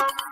Thank you.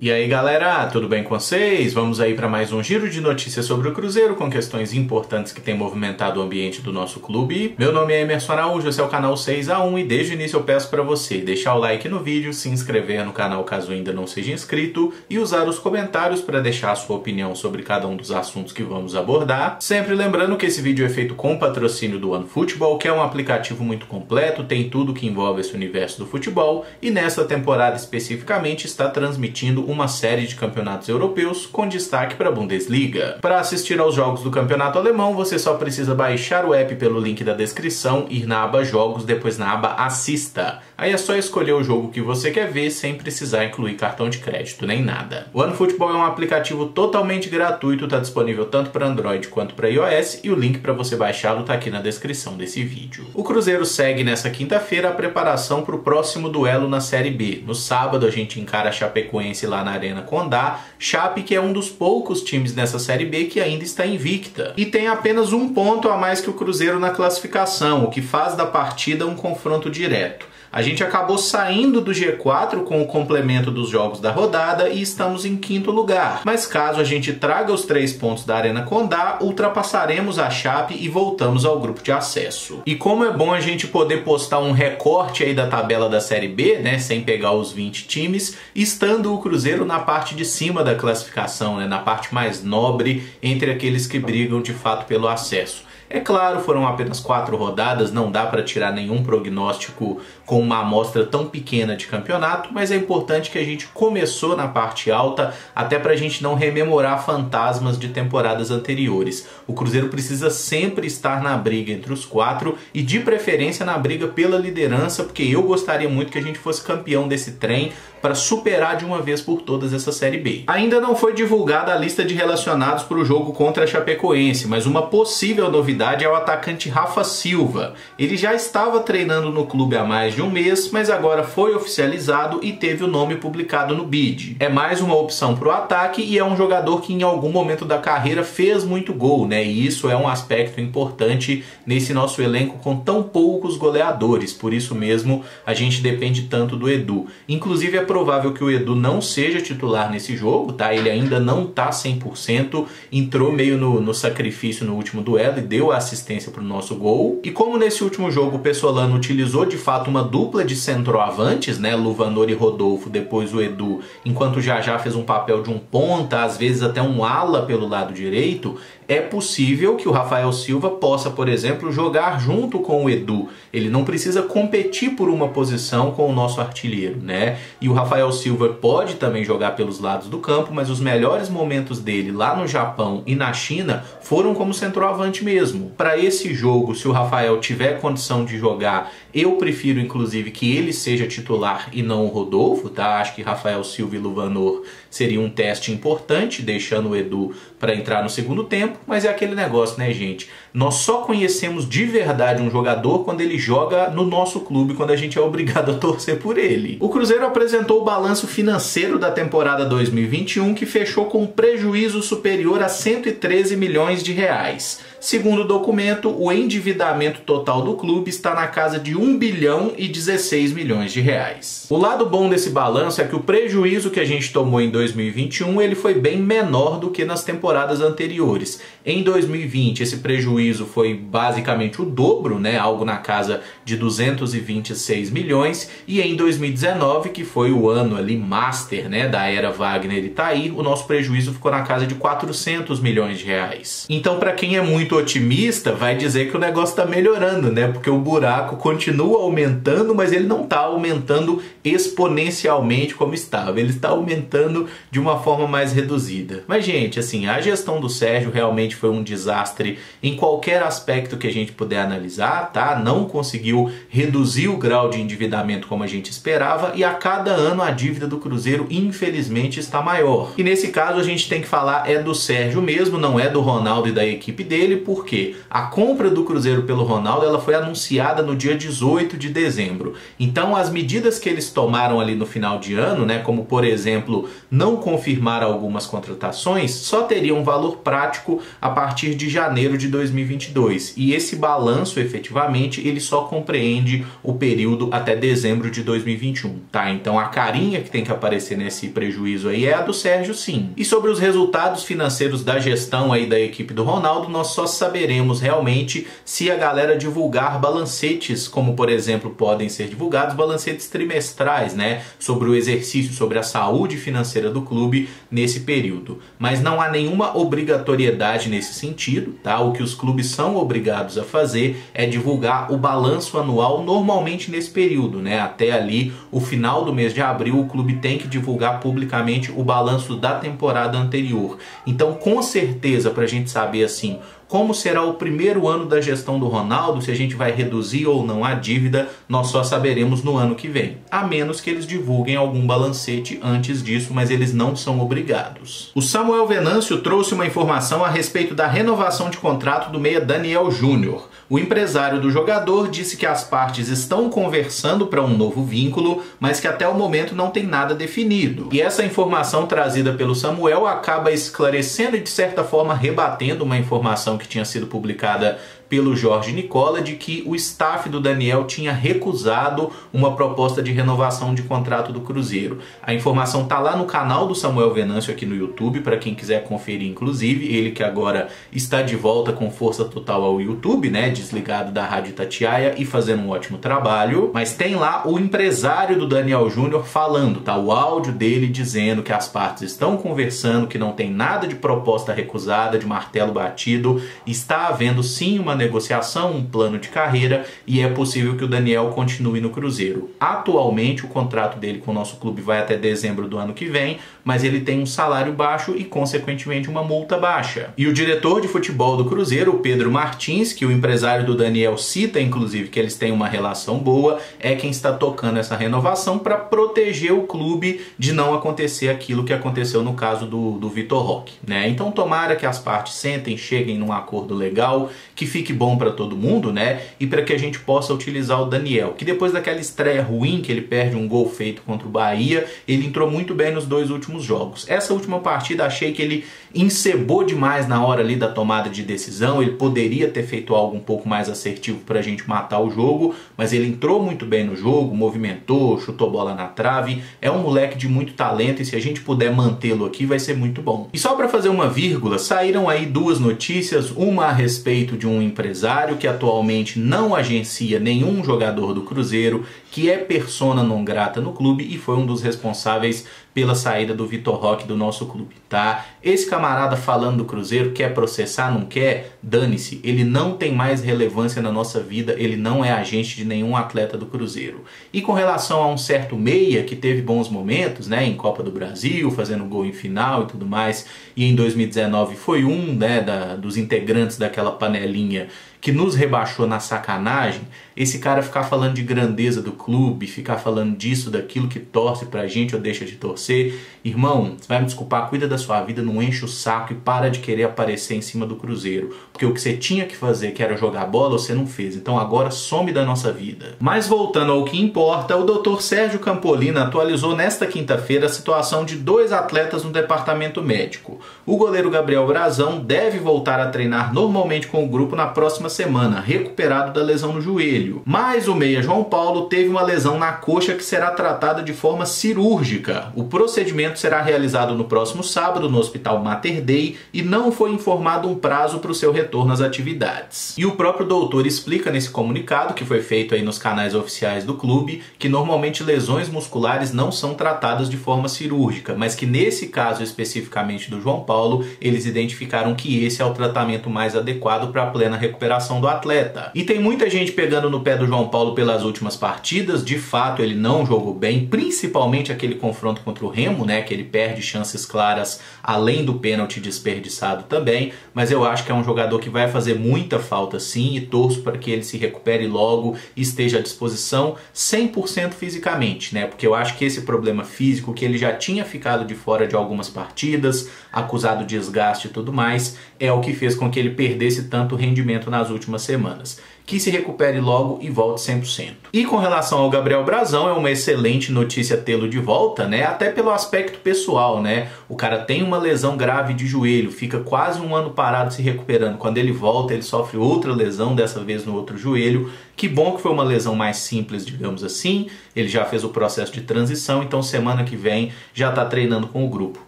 E aí galera, tudo bem com vocês? Vamos aí para mais um giro de notícias sobre o Cruzeiro com questões importantes que têm movimentado o ambiente do nosso clube. Meu nome é Emerson Araújo, esse é o canal 6x1 e desde o início eu peço para você deixar o like no vídeo, se inscrever no canal caso ainda não seja inscrito e usar os comentários para deixar a sua opinião sobre cada um dos assuntos que vamos abordar. Sempre lembrando que esse vídeo é feito com patrocínio do OneFootball, que é um aplicativo muito completo, tem tudo que envolve esse universo do futebol e nessa temporada especificamente está transmitindo uma série de campeonatos europeus com destaque para a Bundesliga. Para assistir aos jogos do campeonato alemão, você só precisa baixar o app pelo link da descrição, ir na aba Jogos, depois na aba Assista. Aí é só escolher o jogo que você quer ver sem precisar incluir cartão de crédito nem nada. O OneFootball é um aplicativo totalmente gratuito, está disponível tanto para Android quanto para iOS e o link para você baixá-lo está aqui na descrição desse vídeo. O Cruzeiro segue nessa quinta-feira a preparação para o próximo duelo na Série B. No sábado a gente encara a Chapecoense lá na Arena Condá, Chape que é um dos poucos times nessa Série B que ainda está invicta e tem apenas um ponto a mais que o Cruzeiro na classificação, o que faz da partida um confronto direto. A gente acabou saindo do G4 com o complemento dos jogos da rodada e estamos em quinto lugar. Mas caso a gente traga os três pontos da Arena Condá, ultrapassaremos a Chape e voltamos ao grupo de acesso. E como é bom a gente poder postar um recorte aí da tabela da Série B, né, sem pegar os 20 times, estando o Cruzeiro na parte de cima da classificação, né, na parte mais nobre entre aqueles que brigam de fato pelo acesso. É claro, foram apenas quatro rodadas, não dá para tirar nenhum prognóstico com uma amostra tão pequena de campeonato, mas é importante que a gente começou na parte alta, até para a gente não rememorar fantasmas de temporadas anteriores. O Cruzeiro precisa sempre estar na briga entre os quatro e, de preferência, na briga pela liderança, porque eu gostaria muito que a gente fosse campeão desse trem para superar de uma vez por todas essa Série B. Ainda não foi divulgada a lista de relacionados para o jogo contra a Chapecoense, mas uma possível novidade é o atacante Rafa Silva. Ele já estava treinando no clube há mais de um mês, mas agora foi oficializado e teve o nome publicado no BID. É mais uma opção para o ataque e é um jogador que em algum momento da carreira fez muito gol, né? E isso é um aspecto importante nesse nosso elenco com tão poucos goleadores. Por isso mesmo a gente depende tanto do Edu. Inclusive é provável que o Edu não seja titular nesse jogo, tá? Ele ainda não tá 100%, entrou meio no, no sacrifício no último duelo e deu a assistência para o nosso gol. E como nesse último jogo o Pessolano utilizou de fato uma dupla de centroavantes, né? Luvanor e Rodolfo, depois o Edu, enquanto o Jajá fez um papel de um ponta, às vezes até um ala pelo lado direito, é possível que o Rafael Silva possa, por exemplo, jogar junto com o Edu. Ele não precisa competir por uma posição com o nosso artilheiro, né? E o Rafael Silva pode também jogar pelos lados do campo, mas os melhores momentos dele lá no Japão e na China foram como centroavante mesmo. Para esse jogo, se o Rafael tiver condição de jogar, eu prefiro inclusive que ele seja titular e não o Rodolfo, tá? Acho que Rafael Silva e Luvanor seria um teste importante, deixando o Edu para entrar no segundo tempo, mas é aquele negócio, né, gente? Nós só conhecemos de verdade um jogador quando ele joga no nosso clube, quando a gente é obrigado a torcer por ele. O Cruzeiro apresentou o balanço financeiro da temporada 2021, que fechou com um prejuízo superior a 113 milhões de reais. Segundo o documento, o endividamento total do clube está na casa de 1 bilhão e 16 milhões de reais. O lado bom desse balanço é que o prejuízo que a gente tomou em 2021 ele foi bem menor do que nas temporadas anteriores. Em 2020 esse prejuízo foi basicamente o dobro, né, algo na casa de 226 milhões, e em 2019, que foi o ano ali master, né, da era Wagner e Tair, o nosso prejuízo ficou na casa de 400 milhões de reais. Então, para quem é muito otimista, vai dizer que o negócio está melhorando, né? Porque o buraco continua aumentando, mas ele não está aumentando exponencialmente como estava. Ele está aumentando de uma forma mais reduzida. Mas, gente, assim, a gestão do Sérgio realmente foi um desastre em qualquer aspecto que a gente puder analisar, tá? Não conseguiu reduzir o grau de endividamento como a gente esperava e a cada ano a dívida do Cruzeiro, infelizmente, está maior. E nesse caso a gente tem que falar é do Sérgio mesmo, não é do Ronaldo e da equipe dele, porque a compra do Cruzeiro pelo Ronaldo ela foi anunciada no dia 18 de dezembro. Então as medidas que eles tomaram ali no final de ano, né, como por exemplo não confirmar algumas contratações, só teriam valor prático a partir de janeiro de 2022. E esse balanço efetivamente ele só compreende o período até dezembro de 2021, tá? Então a carinha que tem que aparecer nesse prejuízo aí é a do Sérgio sim. E sobre os resultados financeiros da gestão aí da equipe do Ronaldo, nós só saberemos realmente se a galera divulgar balancetes, como por exemplo podem ser divulgados balancetes trimestrais, né, sobre o exercício, sobre a saúde financeira do clube nesse período. Mas não há nenhuma obrigatoriedade nesse sentido, tá? O que os clubes são obrigados a fazer é divulgar o balanço anual normalmente nesse período, né? Até ali o final do mês de abril, o clube tem que divulgar publicamente o balanço da temporada anterior. Então, com certeza, para a gente saber assim como será o primeiro ano da gestão do Ronaldo, se a gente vai reduzir ou não a dívida, nós só saberemos no ano que vem. A menos que eles divulguem algum balancete antes disso, mas eles não são obrigados. O Samuel Venâncio trouxe uma informação a respeito da renovação de contrato do meia Daniel Júnior. O empresário do jogador disse que as partes estão conversando para um novo vínculo, mas que até o momento não tem nada definido. E essa informação trazida pelo Samuel acaba esclarecendo e de certa forma rebatendo uma informação que tinha sido publicada pelo Jorge Nicola de que o staff do Daniel tinha recusado uma proposta de renovação de contrato do Cruzeiro. A informação tá lá no canal do Samuel Venâncio aqui no YouTube, para quem quiser conferir, inclusive, ele que agora está de volta com força total ao YouTube, né, desligado da Rádio Tatiaia e fazendo um ótimo trabalho, mas tem lá o empresário do Daniel Júnior falando, tá, o áudio dele dizendo que as partes estão conversando, que não tem nada de proposta recusada, de martelo batido, está havendo sim uma negociação, um plano de carreira e é possível que o Daniel continue no Cruzeiro. Atualmente, o contrato dele com o nosso clube vai até dezembro do ano que vem, mas ele tem um salário baixo e, consequentemente, uma multa baixa. E o diretor de futebol do Cruzeiro, Pedro Martins, que o empresário do Daniel cita, inclusive, que eles têm uma relação boa, é quem está tocando essa renovação para proteger o clube de não acontecer aquilo que aconteceu no caso do, do Vitor Roque. Né? Então, tomara que as partes sentem, cheguem num acordo legal, que fique fique bom para todo mundo, né? E para que a gente possa utilizar o Daniel, que depois daquela estreia ruim que ele perde um gol feito contra o Bahia, ele entrou muito bem nos dois últimos jogos. Essa última partida achei que ele encebou demais na hora ali da tomada de decisão, ele poderia ter feito algo um pouco mais assertivo para a gente matar o jogo, mas ele entrou muito bem no jogo, movimentou, chutou bola na trave, é um moleque de muito talento e se a gente puder mantê-lo aqui vai ser muito bom. E só para fazer uma vírgula, saíram aí duas notícias, uma a respeito de um empresário que atualmente não agencia nenhum jogador do Cruzeiro, que é persona non grata no clube e foi um dos responsáveis pela saída do Vitor Roque do nosso clube, tá? Esse camarada falando do Cruzeiro quer processar, não quer? Dane-se, ele não tem mais relevância na nossa vida, ele não é agente de nenhum atleta do Cruzeiro. E com relação a um certo meia que teve bons momentos, né, em Copa do Brasil, fazendo gol em final e tudo mais, e em 2019 foi um, né, da, dos integrantes daquela panelinha que nos rebaixou na sacanagem, esse cara ficar falando de grandeza do clube, ficar falando disso, daquilo que torce pra gente ou deixa de torcer, irmão, você vai me desculpar, cuida da sua vida, não enche o saco e para de querer aparecer em cima do Cruzeiro, porque o que você tinha que fazer, que era jogar bola, você não fez, então agora some da nossa vida. Mas voltando ao que importa, o Dr. Sérgio Campolina atualizou nesta quinta-feira a situação de dois atletas no departamento médico. O goleiro Gabriel Brazão deve voltar a treinar normalmente com o grupo na próxima semana, recuperado da lesão no joelho. Mas o meia João Paulo teve uma lesão na coxa que será tratada de forma cirúrgica. O procedimento será realizado no próximo sábado no Hospital Mater Dei e não foi informado um prazo para o seu retorno às atividades. E o próprio doutor explica nesse comunicado que foi feito aí nos canais oficiais do clube que normalmente lesões musculares não são tratadas de forma cirúrgica, mas que nesse caso especificamente do João Paulo, eles identificaram que esse é o tratamento mais adequado para a plena recuperação do atleta. E tem muita gente pegando no no pé do João Paulo pelas últimas partidas. De fato, ele não jogou bem, principalmente aquele confronto contra o Remo, né? Que ele perde chances claras, além do pênalti desperdiçado também. Mas eu acho que é um jogador que vai fazer muita falta sim e torço para que ele se recupere logo e esteja à disposição 100% fisicamente, né? Porque eu acho que esse problema físico, que ele já tinha ficado de fora de algumas partidas, acusado de desgaste e tudo mais, é o que fez com que ele perdesse tanto rendimento nas últimas semanas que se recupere logo e volte 100%. E com relação ao Gabriel Brazão, é uma excelente notícia tê-lo de volta, né? Até pelo aspecto pessoal, né? O cara tem uma lesão grave de joelho, fica quase um ano parado se recuperando. Quando ele volta, ele sofre outra lesão, dessa vez no outro joelho. Que bom que foi uma lesão mais simples, digamos assim. Ele já fez o processo de transição, então semana que vem já está treinando com o grupo.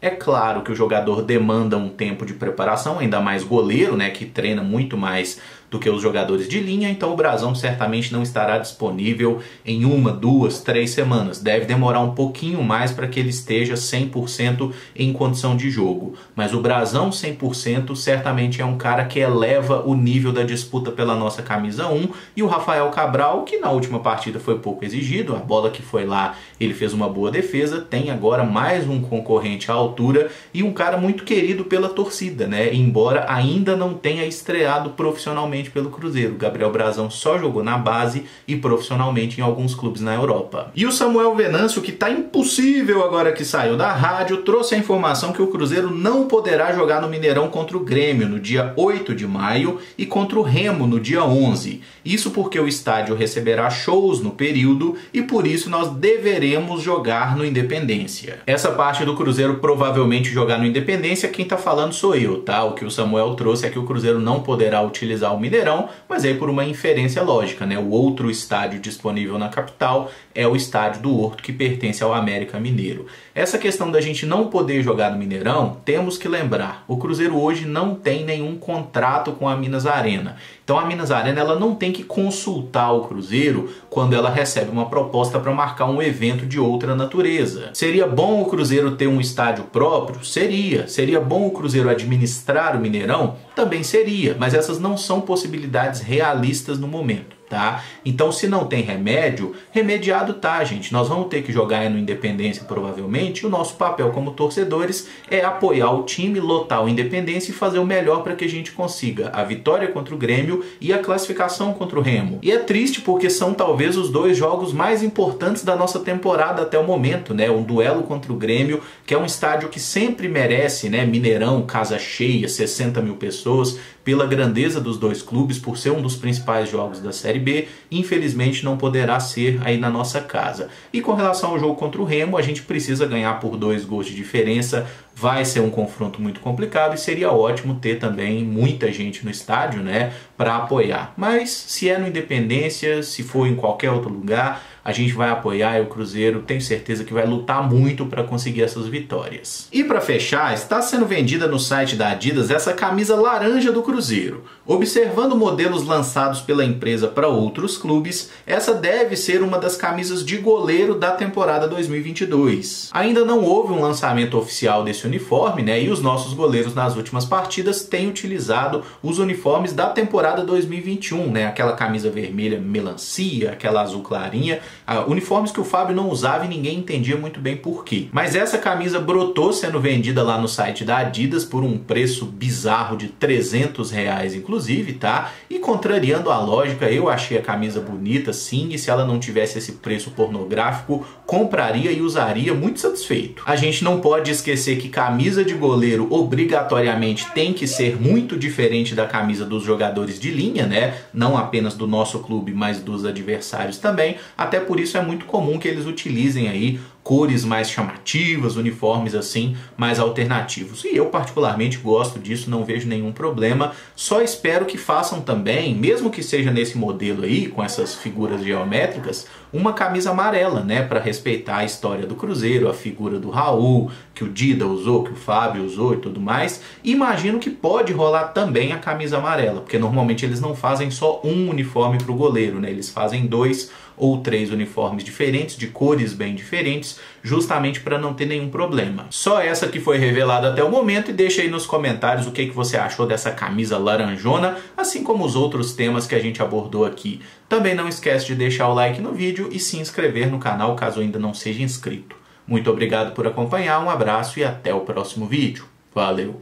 É claro que o jogador demanda um tempo de preparação, ainda mais goleiro, né, que treina muito mais do que os jogadores de linha, então o Brasão certamente não estará disponível em uma, duas, três semanas. Deve demorar um pouquinho mais para que ele esteja 100% em condição de jogo. Mas o Brasão 100% certamente é um cara que eleva o nível da disputa pela nossa camisa 1 e o Rafael Cabral, que na última partida foi pouco exigido, a bola que foi lá ele fez uma boa defesa, tem agora mais um concorrente à altura e um cara muito querido pela torcida, né? Embora ainda não tenha estreado profissionalmente pelo Cruzeiro. Gabriel Brazão só jogou na base e profissionalmente em alguns clubes na Europa. E o Samuel Venâncio, que tá impossível agora que saiu da rádio, trouxe a informação que o Cruzeiro não poderá jogar no Mineirão contra o Grêmio no dia 8 de maio e contra o Remo no dia 11. Isso porque o estádio receberá shows no período e por isso nós deveremos jogar no Independência. Essa parte do Cruzeiro provavelmente jogar no Independência, quem tá falando sou eu, tá? O que o Samuel trouxe é que o Cruzeiro não poderá utilizar o Mineirão mas aí por uma inferência lógica, né? O outro estádio disponível na capital é o estádio do Horto, que pertence ao América Mineiro. Essa questão da gente não poder jogar no Mineirão, temos que lembrar, o Cruzeiro hoje não tem nenhum contrato com a Minas Arena. Então a Minas Arena ela não tem que consultar o Cruzeiro quando ela recebe uma proposta para marcar um evento de outra natureza. Seria bom o Cruzeiro ter um estádio próprio? Seria. Seria bom o Cruzeiro administrar o Mineirão? Também seria, mas essas não são possibilidades realistas no momento tá? Então, se não tem remédio, remediado tá, gente. Nós vamos ter que jogar no Independência provavelmente. E o nosso papel como torcedores é apoiar o time, lotar o Independência e fazer o melhor para que a gente consiga a vitória contra o Grêmio e a classificação contra o Remo. E é triste porque são talvez os dois jogos mais importantes da nossa temporada até o momento, né? Um duelo contra o Grêmio, que é um estádio que sempre merece, né? Mineirão, casa cheia, 60 mil pessoas pela grandeza dos dois clubes, por ser um dos principais jogos da Série B, infelizmente não poderá ser aí na nossa casa. E com relação ao jogo contra o Remo, a gente precisa ganhar por dois gols de diferença. Vai ser um confronto muito complicado e seria ótimo ter também muita gente no estádio, né, para apoiar. Mas se é no Independência, se for em qualquer outro lugar, a gente vai apoiar e o Cruzeiro tenho certeza que vai lutar muito para conseguir essas vitórias. E para fechar, está sendo vendida no site da Adidas essa camisa laranja do Cruzeiro. Observando modelos lançados pela empresa para outros clubes, essa deve ser uma das camisas de goleiro da temporada 2022. Ainda não houve um lançamento oficial desse uniforme, né? E os nossos goleiros nas últimas partidas têm utilizado os uniformes da temporada 2021, né? Aquela camisa vermelha melancia, aquela azul clarinha ah, uniformes que o Fábio não usava e ninguém entendia muito bem por quê. Mas essa camisa brotou sendo vendida lá no site da Adidas por um preço bizarro de 300 reais, inclusive, tá? E contrariando a lógica, eu achei a camisa bonita, sim, e se ela não tivesse esse preço pornográfico, compraria e usaria muito satisfeito. A gente não pode esquecer que camisa de goleiro obrigatoriamente tem que ser muito diferente da camisa dos jogadores de linha, né? Não apenas do nosso clube, mas dos adversários também. Até por isso é muito comum que eles utilizem aí cores mais chamativas, uniformes assim mais alternativos. E eu particularmente gosto disso, não vejo nenhum problema. Só espero que façam também, mesmo que seja nesse modelo aí com essas figuras geométricas, uma camisa amarela, né, para respeitar a história do Cruzeiro, a figura do Raul, que o Dida usou, que o Fábio usou e tudo mais. imagino que pode rolar também a camisa amarela, porque normalmente eles não fazem só um uniforme para o goleiro, né? Eles fazem dois ou três uniformes diferentes, de cores bem diferentes, justamente para não ter nenhum problema. Só essa que foi revelada até o momento e deixa aí nos comentários o que, que você achou dessa camisa laranjona, assim como os outros temas que a gente abordou aqui. Também não esquece de deixar o like no vídeo e se inscrever no canal caso ainda não seja inscrito. Muito obrigado por acompanhar, um abraço e até o próximo vídeo. Valeu!